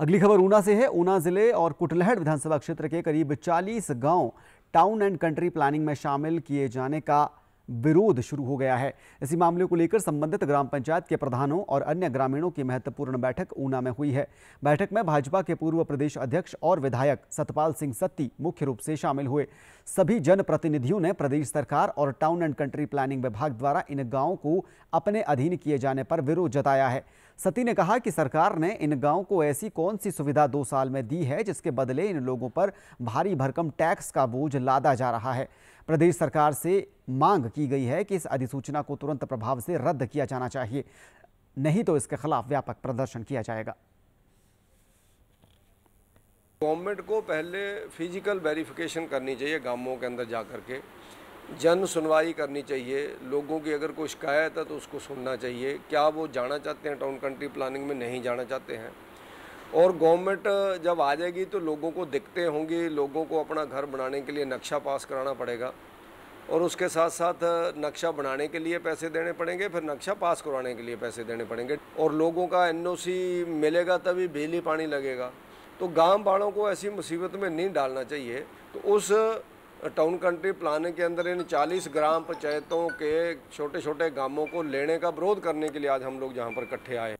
अगली खबर ऊना से है। ऊना ज़िले और कुटलहड़ विधानसभा क्षेत्र के करीब 40 गाँव, टाउन एंड कंट्री प्लानिंग में शामिल किए जाने का विरोध शुरू हो गया है। इसी मामले को लेकर संबंधित ग्राम पंचायत के प्रधानों और अन्य ग्रामीणों की महत्वपूर्ण बैठक ऊना में हुई है। बैठक में भाजपा के पूर्व प्रदेश अध्यक्ष और विधायक सतपाल सिंह सत्ती मुख्य रूप से शामिल हुए। सभी जनप्रतिनिधियों ने प्रदेश सरकार और टाउन एंड कंट्री प्लानिंग विभाग द्वारा इन गाँवों को अपने अधीन किए जाने पर विरोध जताया है। सती ने कहा कि सरकार ने इन गाँवों को ऐसी कौन सी सुविधा दो साल में दी है जिसके बदले इन लोगों पर भारी भरकम टैक्स का बोझ लादा जा रहा है। प्रदेश सरकार से मांग की गई है कि इस अधिसूचना को तुरंत प्रभाव से रद्द किया जाना चाहिए। नहीं तो इसके खिलाफ व्यापक प्रदर्शन किया जाएगा। गवर्नमेंट को पहले फ़िज़िकल वेरिफिकेशन करनी चाहिए गाँवों के अंदर जा कर के। जन सुनवाई करनी चाहिए। लोगों की अगर कोई शिकायत है तो उसको सुनना चाहिए। क्या वो जाना चाहते हैं? टाउन कंट्री प्लानिंग में नहीं जाना चाहते हैं। और गवर्नमेंट जब आ जाएगी तो लोगों को दिक्कतें होंगी, लोगों को अपना घर बनाने के लिए नक्शा पास कराना पड़ेगा। और उसके साथ साथ नक्शा बनाने के लिए पैसे देने पड़ेंगे, फिर नक्शा पास करवाने के लिए पैसे देने पड़ेंगे। और लोगों का एनओसी मिलेगा तभी बिजली पानी लगेगा। तो गाँव वालों को ऐसी मुसीबत में नहीं डालना चाहिए। तो उस टाउन कंट्री प्लान के अंदर इन 40 ग्राम पंचायतों के छोटे छोटे गाँवों को लेने का विरोध करने के लिए आज हम लोग यहाँ पर इकट्ठे आए